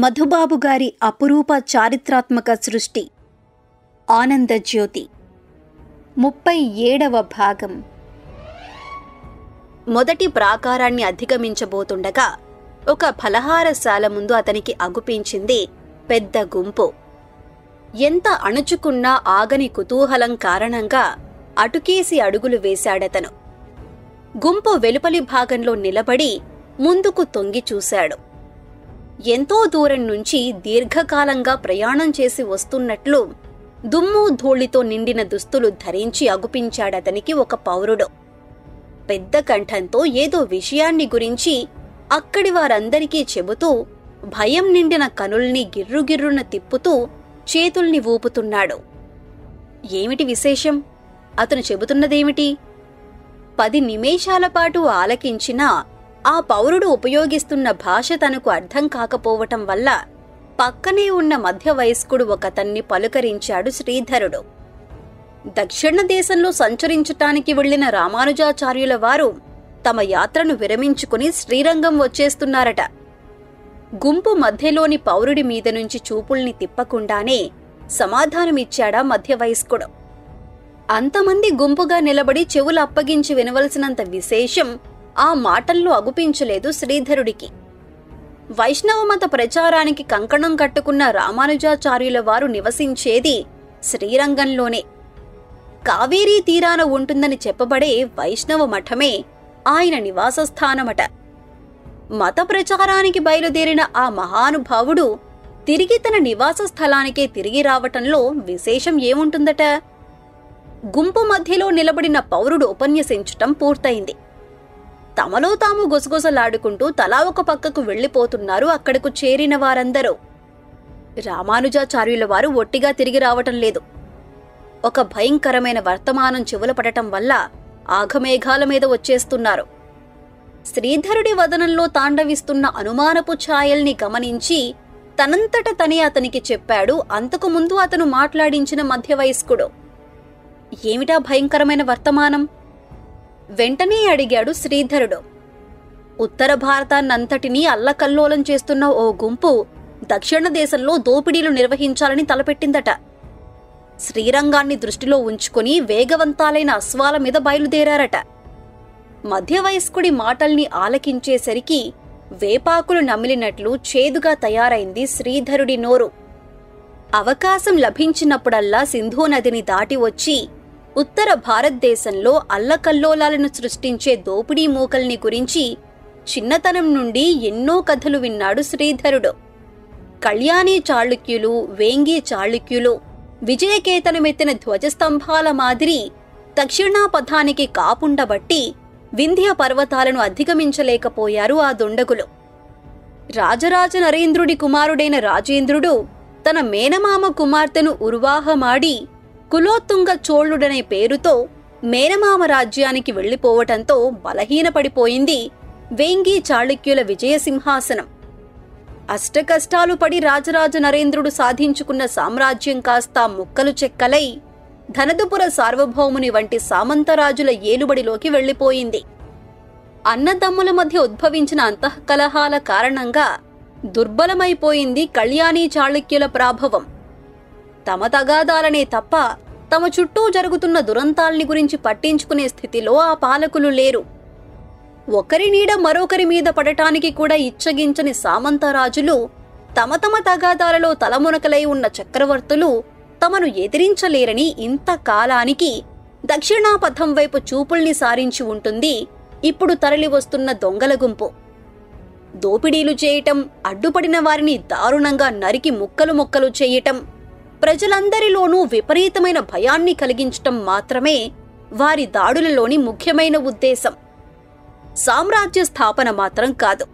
మధుబాబు గారి అపురూప చారిత్రాత్మక సృష్టి ఆనందజ్యోతి ముప్పై ఏడవ భాగం. మొదటి ప్రాకారాన్ని అధిగమించబోతుండగా ఒక ఫలహారశాల ముందు అతనికి అగుపించింది పెద్ద గుంపు. ఎంత అణుచుకున్నా ఆగని కుతూహలం కారణంగా అటుకేసి అడుగులు వేశాడతను. గుంపు వెలుపలి భాగంలో నిలబడి ముందుకు తొంగి చూశాడు. ఎంతో దూరం నుంచి దీర్ఘకాలంగా ప్రయాణం చేసి వస్తున్నట్లు దుమ్ము ధూళితో నిండిన దుస్తులు ధరించి అగుపించాడతనికి ఒక పౌరుడు. పెద్ద కంఠంతో ఏదో విషయాన్ని గురించి అక్కడి వారందరికీ చెబుతూ భయం నిండిన కనుల్ని గిర్రుగిర్రున తిప్పుతూ చేతుల్ని ఊపుతున్నాడు. ఏమిటి విశేషం? అతను చెబుతున్నదేమిటి? పది నిమేషాల పాటు ఆలకించినా ఆ పౌరుడు ఉపయోగిస్తున్న భాష తనకు అర్థం కాకపోవటం వల్ల పక్కనే ఉన్న మధ్య వయస్కుడు ఒకతన్ని పలుకరించాడు శ్రీధరుడు. దక్షిణ దేశంలో సంచరించటానికి వెళ్ళిన రామానుజాచార్యుల వారు తమ యాత్రను విరమించుకుని శ్రీరంగం వచ్చేస్తున్నారట. గుంపు మధ్యలోని పౌరుడి మీద నుంచి చూపుల్ని తిప్పకుండానే సమాధానమిచ్చాడా మధ్య వయస్కుడు అంతమంది గుంపుగా నిలబడి చెవులు అప్పగించి వినవలసినంత విశేషం ఆ మాటల్లో అగుపించలేదు శ్రీధరుడికి. వైష్ణవమత ప్రచారానికి కంకణం కట్టుకున్న రామానుజాచార్యుల వారు నివసించేది శ్రీరంగంలోనే. కావేరీ తీరాన ఉంటుందని చెప్పబడే వైష్ణవ మఠమే ఆయన నివాసస్థానమట. మత ప్రచారానికి బయలుదేరిన ఆ మహానుభావుడు తిరిగి తన నివాస స్థలానికే తిరిగి రావటంలో విశేషం ఏముంటుందట? గుంపు మధ్యలో నిలబడిన పౌరుడు ఉపన్యసించటం పూర్తయింది. తమలో తాము గుసగుసలాడుకుంటూ తలా ఒక పక్కకు వెళ్ళిపోతున్నారు అక్కడకు చేరిన వారందరూ. రామానుజాచార్యుల వారు ఒట్టిగా తిరిగి రావటం లేదు. ఒక భయంకరమైన వర్తమానం చెవుల పడటం వల్ల ఆఘమేఘాల మీద వచ్చేస్తున్నారు. శ్రీధరుడి వదనంలో తాండవిస్తున్న అనుమానపు ఛాయల్ని గమనించి తనంతట తనే అతనికి చెప్పాడు అంతకు ముందు అతను మాట్లాడించిన మధ్యవయస్కుడు. ఏమిటా భయంకరమైన వర్తమానం? వెంటనే అడిగాడు శ్రీధరుడు. ఉత్తర భారతాన్నంతటినీ అల్లకల్లోలం చేస్తున్న ఓ గుంపు దక్షిణ దేశంలో దోపిడీలు నిర్వహించాలని తలపెట్టిందట. శ్రీరంగాన్ని దృష్టిలో ఉంచుకుని వేగవంతాలైన అశ్వాల మీద బయలుదేరారట. మధ్యవయస్కుడి మాటల్ని ఆలకించేసరికి వేపాకులు నమిలినట్లు చేదుగా తయారైంది శ్రీధరుడి నోరు. అవకాశం లభించినప్పుడల్లా సింధూ నదిని దాటి వచ్చి ఉత్తర భారతదేశంలో అల్లకల్లోలాలను సృష్టించే దోపిడీ మూకల్ని గురించి చిన్నతనం నుండి ఎన్నో కథలు విన్నాడు శ్రీధరుడు. కళ్యాణి చాళుక్యులు వేంగి చాళుక్యులు విజయకేతనమెత్తిన ధ్వజస్తంభాల మాదిరి దక్షిణాపథానికి కాపుండబట్టి వింధ్య పర్వతాలను అధిగమించలేకపోయారు ఆ దుండగులు. రాజరాజ నరేంద్రుడి కుమారుడైన రాజేంద్రుడు తన మేనమామ కుమార్తెను ఉర్వాహమాడి కులోత్తుంగ చోళుడనే పేరుతో మేనమామ రాజ్యానికి వెళ్ళిపోవటంతో బలహీనపడిపోయింది వేంగి చాళుక్యుల విజయసింహాసనం అష్టకష్టాలు పడి రాజరాజ నరేంద్రుడు సాధించుకున్న సామ్రాజ్యం కాస్త ముక్కలు చెక్కలై ధనదుపుర సార్వభౌముని వంటి సామంతరాజుల ఏలుబడిలోకి వెళ్ళిపోయింది అన్నదమ్ముల మధ్య ఉద్భవించిన అంతఃకలహాల కారణంగా దుర్బలమైపోయింది కళ్యాణీ చాళుక్యుల ప్రాభవం. తమ తగాదాలనే తప్ప తమ చుట్టూ జరుగుతున్న దురంతాల్ని గురించి పట్టించుకునే స్థితిలో ఆ పాలకులు లేరు. ఒకరి నీడ మరొకరి మీద పడటానికి కూడా ఇచ్చగించని సామంతరాజులు తమ తమ తగాదాలలో తలమునకలై ఉన్న చక్రవర్తులు తమను ఎదిరించలేరని ఇంతకాలానికి దక్షిణాపథం వైపు చూపుల్ని సారించి ఉంటుంది ఇప్పుడు తరలి వస్తున్న దొంగల గుంపు. దోపిడీలు చేయటం అడ్డుపడిన వారిని దారుణంగా నరికి ముక్కలు ముక్కలు చేయటం ప్రజలందరిలోనూ విపరీతమైన భయాన్ని కలిగించటం మాత్రమే వారి దాడులలోని ముఖ్యమైన ఉద్దేశం. సామ్రాజ్య స్థాపన మాత్రం కాదు.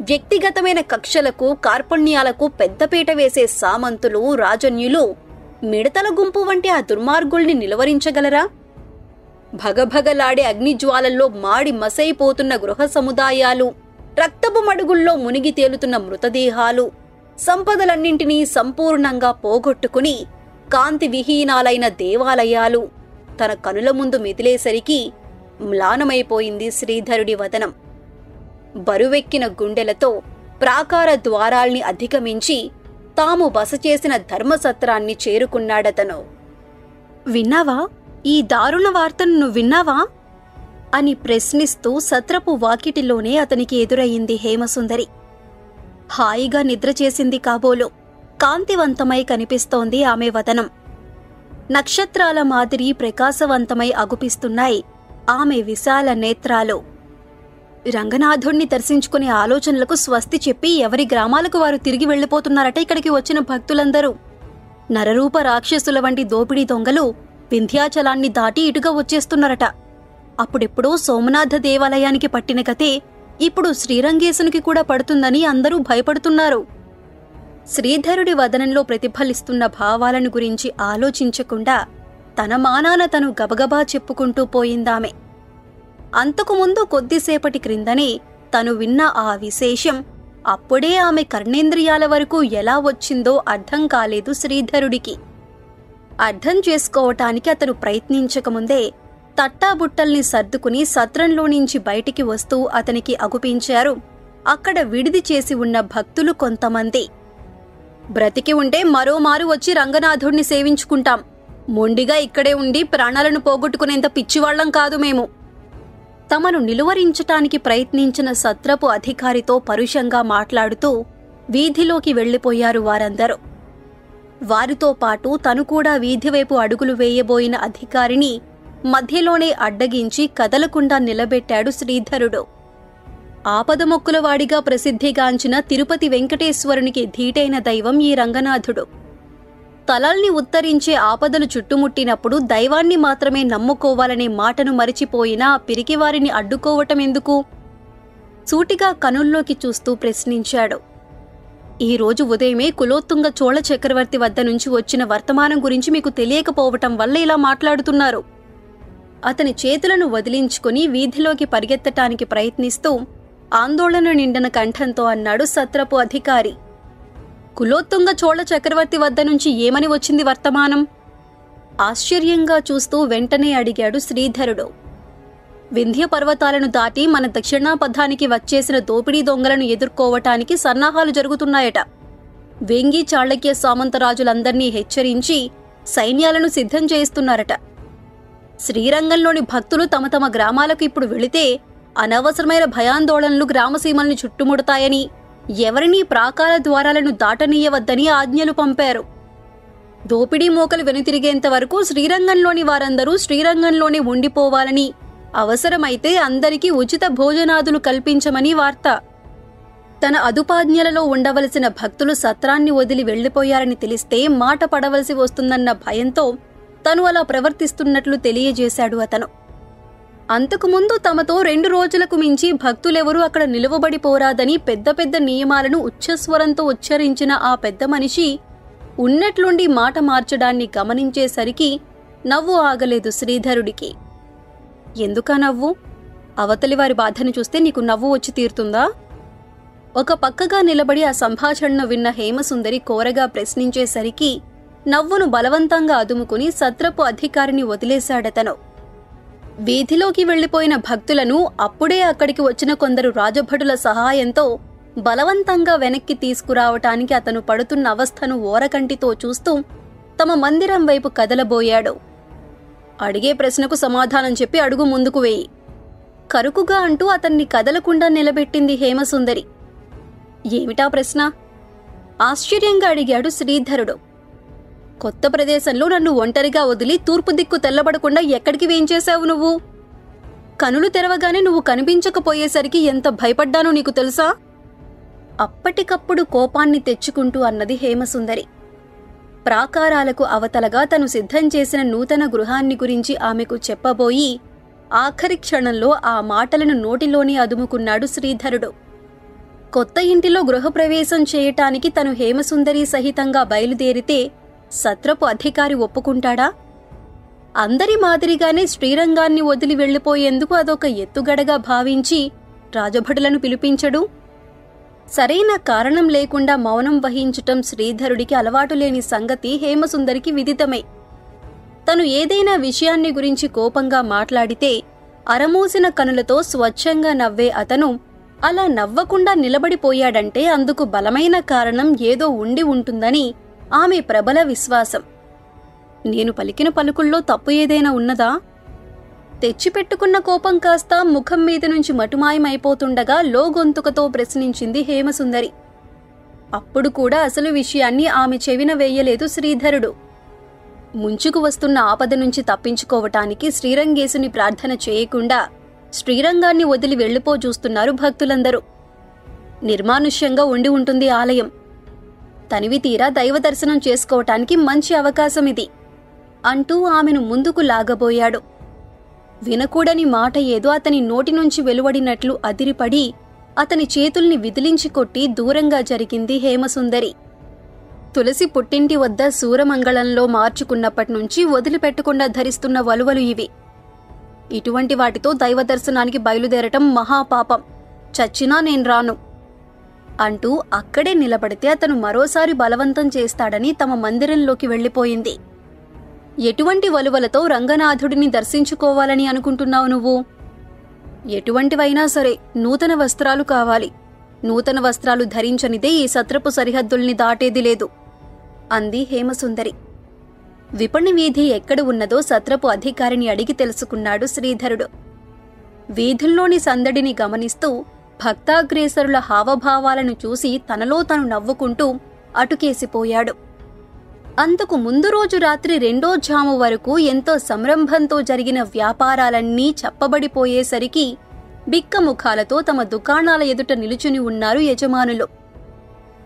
వ్యక్తిగతమైన కక్షలకు కార్పణ్యాలకు పెద్దపీట వేసే సామంతులు రాజన్యులు మిడతల గుంపు వంటి ఆ దుర్మార్గుల్ని నిలువరించగలరా? భగభగలాడే అగ్నిజ్వాలల్లో మాడి మసైపోతున్న గృహ సముదాయాలు రక్తపు మడుగుల్లో మునిగి తేలుతున్న మృతదేహాలు సంపదలన్నింటినీ సంపూర్ణంగా పోగొట్టుకుని కాంతి విహీనాలైన దేవాలయాలు తన కనుల ముందు మెదిలేసరికి మ్లానమైపోయింది శ్రీధరుడి వదనం. బరువెక్కిన గుండెలతో ప్రాకార ద్వారాల్ని అధిగమించి తాము బస చేసిన ధర్మసత్రాన్ని చేరుకున్నాడతను. విన్నావా? ఈ దారుణ వార్తను నువ్వు విన్నావా? అని ప్రశ్నిస్తూ సత్రపు వాకిటిలోనే అతనికి ఎదురయ్యింది హేమసుందరి. హాయిగా నిద్ర చేసింది కాబోలు. కాంతివంతమై కనిపిస్తోంది ఆమె వదనం. నక్షత్రాల మాదిరి ప్రకాశవంతమై అగుపిస్తున్నాయి ఆమె విశాల నేత్రాలు. రంగనాథుణ్ణి దర్శించుకునే ఆలోచనలకు స్వస్తి చెప్పి ఎవరి గ్రామాలకు వారు తిరిగి వెళ్ళిపోతున్నారట ఇక్కడికి వచ్చిన భక్తులందరూ. నరరూప రాక్షసుల వంటి దోపిడీ దొంగలు వింధ్యాచలాన్ని దాటి ఇటుగా వచ్చేస్తున్నారట. అప్పుడెప్పుడో సోమనాథ దేవాలయానికి పట్టిన కథే ఇప్పుడు శ్రీరంగేశునికి కూడా పడుతుందని అందరూ భయపడుతున్నారు. శ్రీధరుడి వదనంలో ప్రతిఫలిస్తున్న భావాలను గురించి ఆలోచించకుండా తన మానాన తను గబగబా చెప్పుకుంటూ పోయిందామె. అంతకుముందు కొద్దిసేపటి క్రిందనే తను విన్న ఆ విశేషం అప్పుడే ఆమె కర్ణేంద్రియాల వరకు ఎలా వచ్చిందో అర్థం కాలేదు శ్రీధరుడికి. అర్థం చేసుకోవటానికి అతను ప్రయత్నించకముందే తట్టాబుట్టల్ని సర్దుకుని సత్రంలో నుంచి బయటికి వస్తూ అతనికి అగుపించారు. అక్కడ విడిది చేసి ఉన్న భక్తులు కొంతమంది. బ్రతికి ఉంటే మరోమారు వచ్చి రంగనాథుణ్ణి సేవించుకుంటాం. మొండిగా ఇక్కడే ఉండి ప్రాణాలను పోగొట్టుకునేంత పిచ్చివాళ్ళం కాదు మేము. తమను నిలువరించటానికి ప్రయత్నించిన సత్రపు అధికారితో పరుషంగా మాట్లాడుతూ వీధిలోకి వెళ్ళిపోయారు వారందరూ. వారితో పాటు తను కూడా వీధివైపు అడుగులు వేయబోయిన అధికారిని మధ్యలోనే అడ్డగించి కదలకుండా నిలబెట్టాడు శ్రీధరుడు. ఆపదమొక్కులవాడిగా ప్రసిద్ధిగాంచిన తిరుపతి వెంకటేశ్వరునికి ధీటైన దైవం ఈ రంగనాథుడు. తలల్ని ఉత్తరించే ఆపదలు చుట్టుముట్టినప్పుడు దైవాన్ని మాత్రమే నమ్ముకోవాలనే మాటను మరిచిపోయినా ఆ పిరికివారిని అడ్డుకోవటం ఎందుకు? సూటిగా కనుల్లోకి చూస్తూ ప్రశ్నించాడు. ఈరోజు ఉదయమే కులోత్తుంగ చోళ చక్రవర్తి వద్ద నుంచి వచ్చిన వర్తమానం గురించి మీకు తెలియకపోవటం వల్ల ఇలా మాట్లాడుతున్నారు. అతని చేతులను వదిలించుకుని వీధిలోకి పరిగెత్తటానికి ప్రయత్నిస్తూ ఆందోళన నిండిన కంఠంతో అన్నాడు సత్రపు అధికారి. కులోత్తుంగ చోళ చక్రవర్తి వద్ద నుంచి ఏమని వచ్చింది వర్తమానం? ఆశ్చర్యంగా చూస్తూ వెంటనే అడిగాడు శ్రీధరుడు. వింధ్య పర్వతాలను దాటి మన దక్షిణాపథానికి వచ్చేసిన దోపిడీ దొంగలను ఎదుర్కోవటానికి సన్నాహాలు జరుగుతున్నాయట. వెంగి చాళక్య సామంతరాజులందర్నీ హెచ్చరించి సైన్యాలను సిద్ధం చేయిస్తున్నారట. శ్రీరంగంలోని భక్తులు తమ తమ గ్రామాలకు ఇప్పుడు వెళితే అనవసరమైన భయాందోళనలు గ్రామసీమల్ని చుట్టుముడతాయని ఎవరినీ ప్రాకార ద్వారాలను దాటనీయవద్దని ఆజ్ఞలు పంపారు. దోపిడీ మోకలు వెనుతిరిగేంత వరకు శ్రీరంగంలోని వారందరూ శ్రీరంగంలోనే ఉండిపోవాలని అవసరమైతే అందరికీ ఉచిత భోజనాదులు కల్పించమని వార్త. తన అదుపాజ్ఞలలో ఉండవలసిన భక్తులు సత్రాన్ని వదిలి వెళ్ళిపోయారని తెలిస్తే మాట పడవలసి వస్తుందన్న భయంతో తను అలా ప్రవర్తిస్తున్నట్లు తెలియజేశాడు అతను. అంతకుముందు తమతో రెండు రోజులకు మించి భక్తులెవరూ అక్కడ నిలువబడిపోరాదని పెద్ద పెద్ద నియమాలను ఉచ్చస్వరంతో ఉచ్చరించిన ఆ పెద్ద మనిషి ఉన్నట్లుండి మాట మార్చడాన్ని గమనించేసరికి నవ్వు ఆగలేదు శ్రీధరుడికి. ఎందుకా నవ్వు? అవతలి వారి బాధను చూస్తే నీకు నవ్వు వచ్చి తీరుతుందా? ఒక పక్కగా నిలబడి ఆ సంభాషణను విన్న హేమసుందరి కోరగా ప్రశ్నించేసరికి నవ్వును బలవంతంగా అదుముకుని సత్రపు అధికారిని వదిలేశాడతను. వీధిలోకి వెళ్ళిపోయిన భక్తులను అప్పుడే అక్కడికి వచ్చిన కొందరు రాజభటుల సహాయంతో బలవంతంగా వెనక్కి తీసుకురావటానికి అతను పడుతున్న అవస్థను ఓరకంటితో చూస్తూ తమ మందిరం వైపు కదలబోయాడు. అడిగే ప్రశ్నకు సమాధానం చెప్పి అడుగు ముందుకు వేయి. కరుకుగా అంటూ అతన్ని కదలకుండా నిలబెట్టింది హేమసుందరి. ఏమిటా ప్రశ్న? ఆశ్చర్యంగా అడిగాడు శ్రీధరుడు. కొత్త ప్రదేశంలో నన్ను ఒంటరిగా వదిలి తూర్పు దిక్కు తెల్లబడకుండా ఎక్కడికి వేయించేశావు నువ్వు? కనులు తెరవగానే నువ్వు కనిపించకపోయేసరికి ఎంత భయపడ్డానో నీకు తెలుసా? అప్పటికప్పుడు కోపాన్ని తెచ్చుకుంటూ అన్నది హేమసుందరి. ప్రాకారాలకు అవతలగా తను సిద్ధం చేసిన నూతన గృహాన్ని గురించి ఆమెకు చెప్పబోయి ఆఖరి క్షణంలో ఆ మాటలను నోటిలోనే అదుముకున్నాడు శ్రీధరుడు. కొత్త ఇంటిలో గృహప్రవేశం చేయటానికి తను హేమసుందరి సహితంగా బయలుదేరితే సత్రపు అధికారి ఒప్పుకుంటాడా? అందరి మాదిరిగానే శ్రీరంగాన్ని వదిలి వెళ్ళిపోయేందుకు అదొక ఎత్తుగడగా భావించి రాజభటులను పిలిపించడు? సరైన కారణం లేకుండా మౌనం వహించటం శ్రీధరుడికి అలవాటు లేని సంగతి హేమసుందరికి విదితమే. తను ఏదైనా విషయాన్ని గురించి కోపంగా మాట్లాడితే అరమూసిన కనులతో స్వచ్ఛంగా నవ్వే అతను అలా నవ్వకుండా నిలబడిపోయాడంటే అందుకు బలమైన కారణం ఏదో ఉండి ఉంటుందని ఆమె ప్రబల విశ్వాసం. నేను పలికిన పలుకుల్లో తప్పు ఏదైనా ఉన్నదా? తెచ్చిపెట్టుకున్న కోపం కాస్త ముఖం మీద నుంచి మటుమాయమైపోతుండగా లోగొంతుకతో ప్రశ్నించింది హేమసుందరి. అప్పుడు కూడా అసలు విషయాన్ని ఆమె చెవిన వేయలేదు శ్రీధరుడు. ముంచుకు వస్తున్న ఆపద నుంచి తప్పించుకోవటానికి శ్రీరంగేశుని ప్రార్థన చేయకుండా శ్రీరంగాన్ని వదిలి వెళ్ళిపో చూస్తున్నారు భక్తులందరూ. నిర్మానుష్యంగా ఉండి ఉంటుంది ఆలయం. తనివి తీరా దైవ దర్శనం చేసుకోవటానికి మంచి అవకాశం ఇది అంటూ ఆమెను ముందుకు లాగబోయాడు. వినకూడని మాట ఏదో అతని నోటి నుంచి వెలువడినట్లు అదిరిపడి అతని చేతుల్ని విదిలించి కొట్టి దూరంగా జరిగింది హేమసుందరి. తులసి పుట్టింటి వద్ద సూరమంగళంలో మార్చుకున్నప్పటి నుంచి వదిలిపెట్టకుండా ధరిస్తున్న వలువలు ఇవి. ఇటువంటి వాటితో దైవ దర్శనానికి బయలుదేరటం మహాపాపం. చచ్చినా నేను రాను. అంటూ అక్కడే నిలబడితే అతను మరోసారి బలవంతం చేస్తాడని తమ మందిరంలోకి వెళ్ళిపోయింది. ఎటువంటి వలువలతో రంగనాథుడిని దర్శించుకోవాలని అనుకుంటున్నావు నువ్వు? ఎటువంటివైనా సరే నూతన వస్త్రాలు కావాలి. నూతన వస్త్రాలు ధరించనిదే ఈ సత్రపు సరిహద్దుల్ని దాటేది లేదు. అంది హేమసుందరి. విపణి వీధి ఎక్కడ ఉన్నదో సత్రపు అధికారిని అడిగి తెలుసుకున్నాడు శ్రీధరుడు. వీధుల్లోని సందడిని గమనిస్తూ భక్తాగ్రేసరుల హావభావాలను చూసి తనలో తను నవ్వుకుంటూ అటుకేసిపోయాడు. అంతకు ముందు రోజు రాత్రి రెండో జాము వరకు ఎంతో సంరంభంతో జరిగిన వ్యాపారాలన్నీ చెప్పబడిపోయేసరికి బిక్కముఖాలతో తమ దుకాణాల ఎదుట నిలుచుని ఉన్నారు యజమానులు.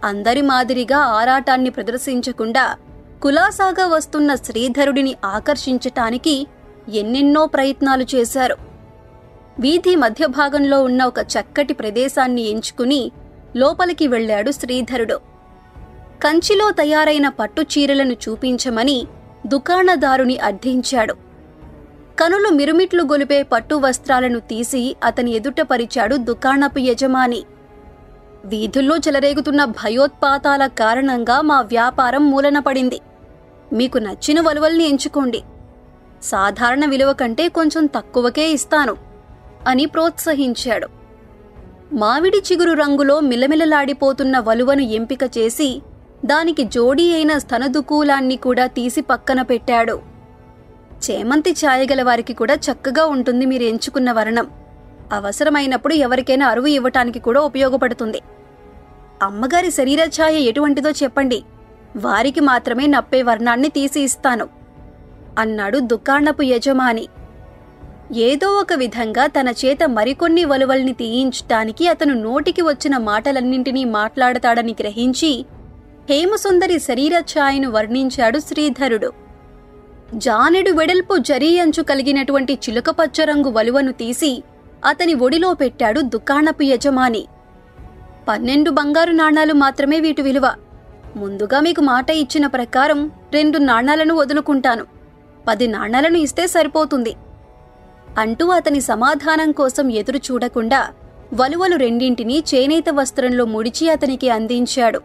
అందరి మాదిరిగా ఆరాటాన్ని ప్రదర్శించకుండా కులాసాగా వస్తున్న శ్రీధరుడిని ఆకర్షించటానికి ఎన్నెన్నో ప్రయత్నాలు చేశారు. వీధి మధ్య భాగంలో ఉన్న ఒక చక్కటి ప్రదేశాన్ని ఎంచుకుని లోపలికి వెళ్ళాడు శ్రీధరుడు. కంచిలో తయారైన పట్టు చీరలను చూపించమని దుకాణదారుని అర్థించాడు. కనులు మిరుమిట్లు గొలిపే పట్టు వస్త్రాలను తీసి అతని ఎదుట పరిచాడు దుకాణపు యజమాని. వీధుల్లో చెలరేగుతున్న భయోత్పాతాల కారణంగా మా వ్యాపారం మూలనపడింది. మీకు నచ్చిన వలువల్ని ఎంచుకోండి. సాధారణ విలువ కంటే కొంచెం తక్కువకే ఇస్తాను. అని ప్రోత్సహించాడు. మామిడి చిగురు రంగులో మిలమిలలాడిపోతున్న వలువను ఎంపిక చేసి దానికి జోడీ అయిన స్తనదుకూలాన్ని కూడా తీసి పక్కన పెట్టాడు. చేమంతి ఛాయగల వారికి కూడా చక్కగా ఉంటుంది మీరు ఎంచుకున్న వర్ణం. అవసరమైనప్పుడు ఎవరికైనా అరువు ఇవ్వటానికి కూడా ఉపయోగపడుతుంది. అమ్మగారి శరీర ఛాయ ఎటువంటిదో చెప్పండి. వారికి మాత్రమే నప్పే వర్ణాన్ని తీసి ఇస్తాను. అన్నాడు దుకాణపు యజమాని. ఏదో ఒక విధంగా తన చేత మరికొన్ని వలువల్ని తీయించటానికి అతను నోటికి వచ్చిన మాటలన్నింటినీ మాట్లాడతాడని గ్రహించి హేమసుందరి శరీర ఛాయను వర్ణించాడు శ్రీధరుడు. జానెడు వెడల్పు జరీ అంచు కలిగినటువంటి చిలుకపచ్చ రంగు వలువను తీసి అతని ఒడిలో పెట్టాడు దుకాణపు యజమాని. పన్నెండు బంగారు నాణాలు మాత్రమే వీటి విలువ. ముందుగా మీకు మాట ఇచ్చిన ప్రకారం రెండు నాణాలను వదులుకుంటాను. పది నాణాలను ఇస్తే సరిపోతుంది. అంటూ అతని సమాధానం కోసం ఎదురు చూడకుండా వలువలు రెండింటినీ చేనేత వస్త్రంలో ముడిచి అతనికి అందించాడు.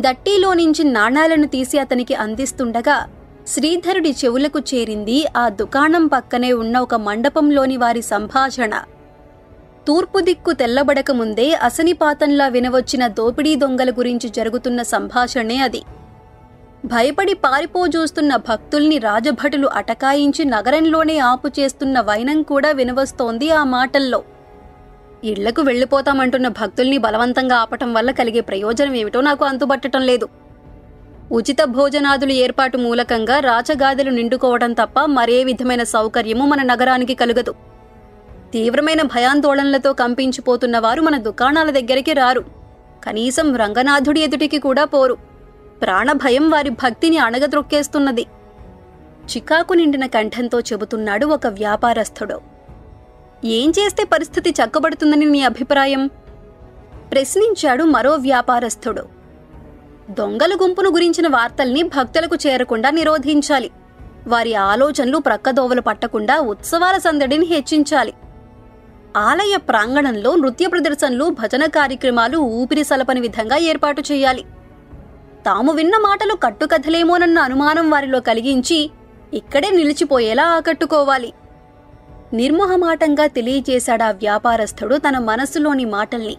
దట్టీలో నుంచి నాణాలను తీసి అతనికి అందిస్తుండగా శ్రీధరుడి చెవులకు చేరింది ఆ దుకాణం పక్కనే ఉన్న ఒక మండపంలోని వారి సంభాషణ. తూర్పు దిక్కు తెల్లబడక ముందే అసనిపాతంలా వినవచ్చిన దోపిడీ దొంగల గురించి జరుగుతున్న సంభాషణే అది. భయపడి పారిపోజూస్తున్న భక్తుల్ని రాజభటులు అటకాయించి నగరంలోనే ఆపు చేస్తున్న వైనం కూడా వినవస్తోంది ఆ మాటల్లో. ఇళ్ళకు వెళ్ళిపోతామంటున్న భక్తుల్ని బలవంతంగా ఆపటం వల్ల కలిగే ప్రయోజనం ఏమిటో నాకు అంతుబట్టడం లేదు. ఉచిత భోజనాదులు ఏర్పాటు మూలకంగా రాచగాదెలు నిండుకోవడం తప్ప మరే విధమైన సౌకర్యము మన నగరానికి కలుగదు. తీవ్రమైన భయాందోళనలతో కంపించిపోతున్న వారు మన దుకాణాల దగ్గరికి రారు. కనీసం రంగనాథుడి ఎదుటికి కూడా పోరు. ప్రాణభయం వారి భక్తిని అణగద్రొక్కేస్తున్నది చికాకు నిండిన కంఠంతో చెబుతున్నాడు ఒక వ్యాపారస్థుడు. ఏం చేస్తే పరిస్థితి చక్కబడుతుందని నీ అభిప్రాయం? ప్రశ్నించాడు మరో వ్యాపారస్థుడు. దొంగల గుంపును గురించిన వార్తల్ని భక్తులకు చేరకుండా నిరోధించాలి. వారి ఆలోచనలు ప్రక్కదోవలు పట్టకుండా ఉత్సవాల సందడిని హెచ్చించాలి. ఆలయ ప్రాంగణంలో నృత్య ప్రదర్శనలు భజన కార్యక్రమాలు ఊపిరి సలపని విధంగా ఏర్పాటు చేయాలి. తాము విన్న మాటలు కట్టుకథలేమోనన్న అనుమానం వారిలో కలిగించి ఇక్కడే నిలిచిపోయేలా ఆకట్టుకోవాలి. నిర్మోహమాటంగా తెలియజేశాడా వ్యాపారస్తుడు తన మనసులోని మాటల్ని.